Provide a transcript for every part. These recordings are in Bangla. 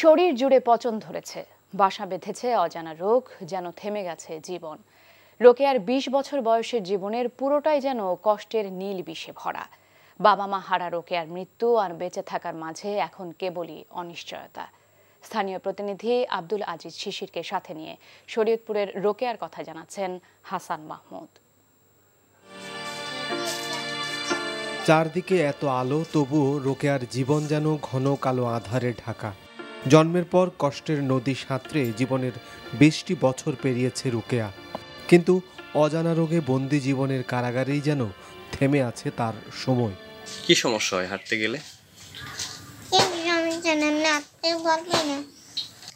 শরীর জুড়ে পচন ধরেছে। বাসা বেঁধেছে, অজানা রোগ যেন থেমে গেছে জীবন। রোকেয়ার ২০ বছর বয়সের জীবনের পুরোটাই যেন কষ্টের নীল বিষে ভরা। বাবা মা হারা রোকেয়ার মৃত্যু আর বেঁচে থাকার মাঝে এখন কেবলই অনিশ্চয়তা। স্থানীয় প্রতিনিধি আব্দুল আজিজ শিশিরকে সাথে নিয়ে শরীয়তপুরের রোকেয়ার কথা জানাচ্ছেন হাসান মাহমুদ। চারদিকে এত আলো, তবুও রোকেয়ার জীবন যেন ঘন কালো আধারে ঢাকা। জন্মের পর কষ্টের নদী সাঁতরে জীবনের বিশটি বছর পেরিয়েছে রুকেয়া। কিন্তু অজানা রোগে বন্দি জীবনের কারাগারেই যেন থেমে আছে তার সময়। কি সমস্যা হয় হাঁটতে গেলে?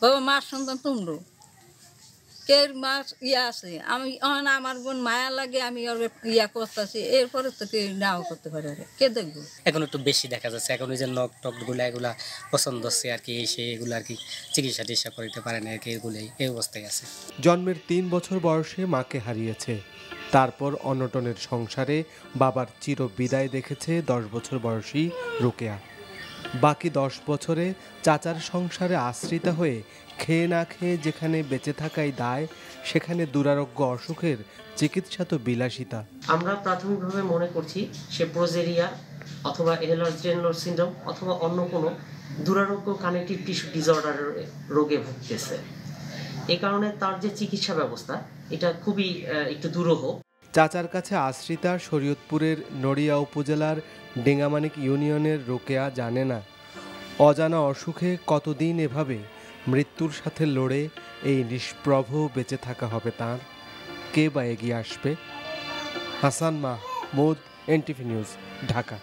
বাবা মার সন্তান তোমরা। কে মার ইয়া আছে। আমি অন আমার বোন মায়া লাগে আমি ওর ইয়া করতেছি এরপরে তো কে নাও করতে পারে কে দেখব? এখন একটু বেশি দেখা যাচ্ছে এখন ওই যে নখ টকগুলো এগুলা পছন্দ হচ্ছে আর কি এসে এগুলো আর কি চিকিৎসা টিকিৎসা করতে পারে না আর কি এগুলোই এই অবস্থায় আছে। জন্মের তিন বছর বয়সে মাকে হারিয়েছে। তারপর অনটনের সংসারে বাবার চির বিদায় দেখেছে দশ বছর বয়সী রোকেয়া। বাকি দশ বছরে চাচার সংসারে আশ্রিত হয়ে খেয়ে না খেয়ে যেখানে বেঁচে থাকাই দায়, সেখানে দুরারোগ্য অসুখের চিকিৎসা তো বিলাসিতা। আমরা প্রাথমিকভাবে মনে করছি সে প্রোজেরিয়া অথবা এলার্জেনর সিন্ড্রোম অথবা অন্য কোনো দুরারোগ্য কানেকটিভ টিস্যু ডিসঅর্ডারের রোগে ভুগতেছে। এ কারণে তার যে চিকিৎসা ব্যবস্থা, এটা খুবই একটু দুরূহ। চাচার কাছে আশ্রিতা শরীয়তপুরের নড়িয়া উপজেলার ডেঙ্গামানিক ইউনিয়নের রোকেয়া জানে না। অজানা অসুখে কতদিন এভাবে মৃত্যুর সাথে লড়ে এই নিষ্প্রভ বেঁচে থাকা হবে তার? কে বা এগিয়ে আসবে? Hasan Mahmud, NTV news, Dhaka.